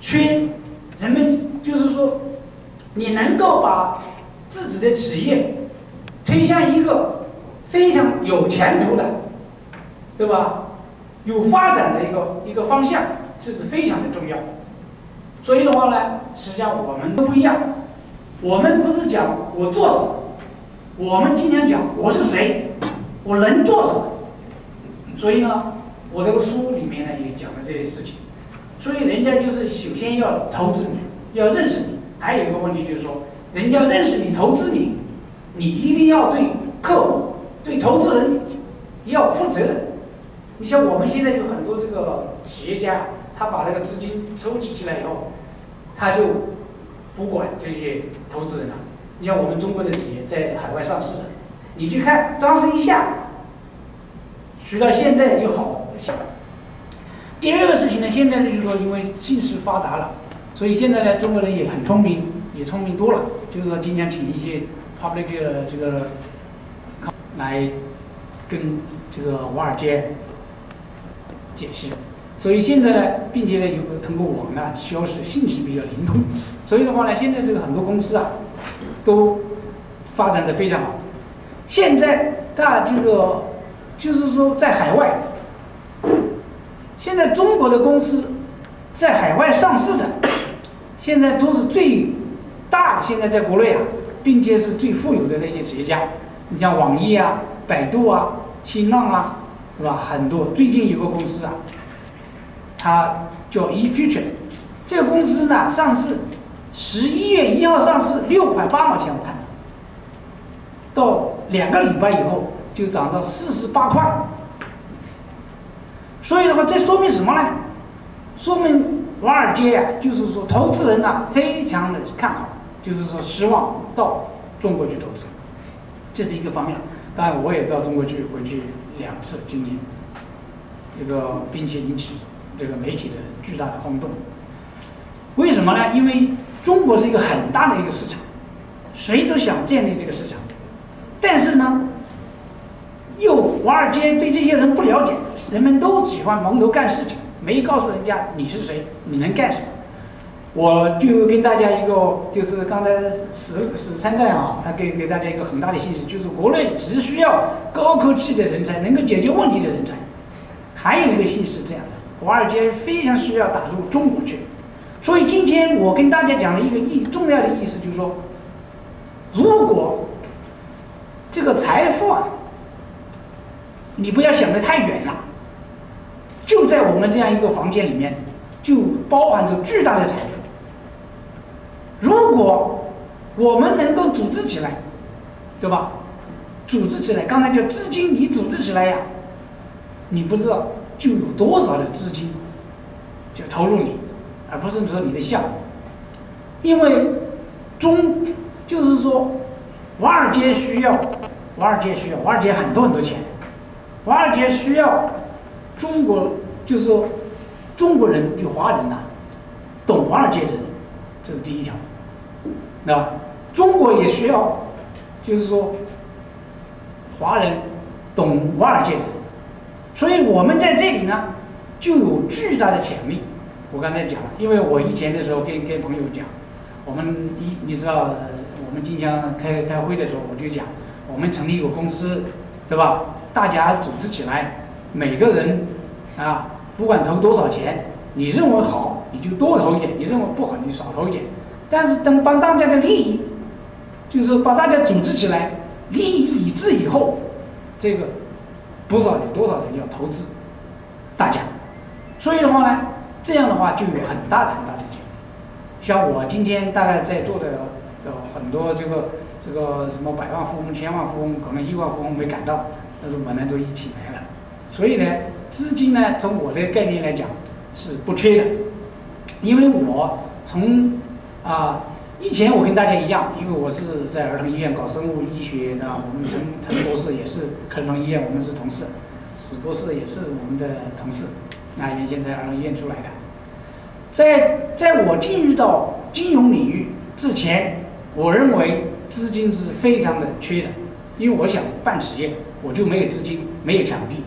缺人们，就是说，你能够把自己的企业推向一个非常有前途的，对吧？有发展的一个一个方向，这是非常的重要。所以的话呢，实际上我们都不一样。我们不是讲我做什么，我们今天讲我是谁，我能做什么。所以呢，我这个书里面呢也讲了这些事情。所以人家就是首先要投资你，要认识你。还有一个问题就是说，人家认识你、投资你，你一定要对客户、对投资人要负责任。你像我们现在有很多这个企业家，他把那个资金筹集起来以后，他就不管这些投资人了。你像我们中国的企业在海外上市的，你去看当时一下，直到现在又好下。第二个事情呢，现在呢就是说，因为信息发达了，所以现在呢中国人也很聪明，也聪明多了。就是说，经常请一些 public 这个来跟这个华尔街。解释，所以现在呢，并且呢，有通过网呢，消息信息比较灵通，所以的话呢，现在这个很多公司啊，都发展的非常好。现在大这个就是说，在海外，现在中国的公司在海外上市的，现在都是最大，现在在国内啊，并且是最富有的那些企业家，你像网易啊、百度啊、新浪啊。是吧？很多最近有个公司啊，它叫 eFuture，这个公司呢上市，十一月一号上市，六块八毛钱我看到，到两个礼拜以后就涨到四十八块。所以的话，这说明什么呢？说明华尔街呀，就是说投资人呐非常的看好，就是说希望到中国去投资，这是一个方面。当然，我也到中国去回去。两次今年，这个并且引起这个媒体的巨大的轰动。为什么呢？因为中国是一个很大的一个市场，谁都想建立这个市场，但是呢，又华尔街对这些人不了解，人们都喜欢蒙头干事情，没告诉人家你是谁，你能干什么。我就跟大家一个，就是刚才史史参战啊，他给给大家一个很大的信息，就是国内只需要高科技的人才，能够解决问题的人才。还有一个信息是这样的，华尔街非常需要打入中国去。所以今天我跟大家讲的一个意重要的意思就是说，如果这个财富啊，你不要想的太远了，我们这样一个房间里面，就包含着巨大的财富。如果我们能够组织起来，对吧？组织起来，刚才叫资金，你组织起来呀，你不知道就有多少的资金就投入你，而不是说你的项目。因为中就是说，华尔街需要，华尔街需要，华尔街很多很多钱，华尔街需要中国，就是说中国人就华人呐，懂华尔街的人，这是第一条。那？中国也需要，就是说，华人懂华尔街的，所以我们在这里呢，就有巨大的潜力。我刚才讲了，因为我以前的时候跟跟朋友讲，我们一你知道，我们经常开开会的时候，我就讲，我们成立一个公司，对吧？大家组织起来，每个人啊，不管投多少钱，你认为好，你就多投一点；你认为不好，你少投一点。但是等帮大家的利益，就是把大家组织起来，利益一致以后，这个多少有多少人要投资，大家，所以的话呢，这样的话就有很大的很大的潜力。像我今天大概在座的有很多这个这个什么百万富翁、千万富翁，可能亿万富翁没赶到，但是我们都一起来。所以呢，资金呢，从我的概念来讲是不缺的，因为我从啊，以前我跟大家一样，因为我是在儿童医院搞生物医学的，我们陈陈博士也是儿童医院，我们是同事，史博士也是我们的同事，啊，原先在儿童医院出来的。在在我进入到金融领域之前，我认为资金是非常的缺的，因为我想办企业，我就没有资金，没有场地。